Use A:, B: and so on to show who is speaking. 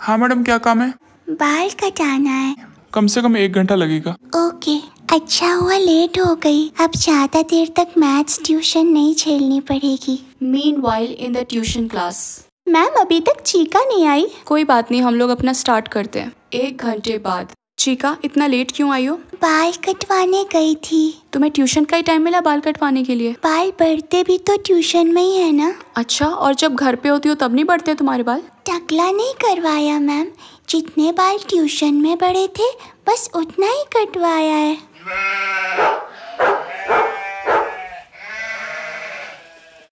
A: हाँ मैडम क्या काम है?
B: बाल कटाना है।
A: कम से कम एक घंटा लगेगा।
B: ओके अच्छा हुआ लेट हो गई। अब ज़्यादा देर तक मैथ्स ट्यूशन नहीं झेलनी पड़ेगी।
C: Meanwhile in the tuition class
B: ma'am अभी तक चीका नहीं आई।
C: कोई बात नहीं हम लोग अपना स्टार्ट करते हैं। एक घंटे बाद। चीका इतना लेट क्यों आई हो?
B: बाल कटवाने गई थी।
C: तुम्हें ट्यूशन का ही टाइम मिला बाल कटवाने के लिए?
B: बाल बढ़ते भी तो ट्यूशन में ही है ना।
C: अच्छा और जब घर पे होती हो तब नहीं बढ़ते तुम्हारे बाल?
B: टकला नहीं करवाया मैम जितने बाल ट्यूशन में बढ़े थे बस उतना ही कटवाया है।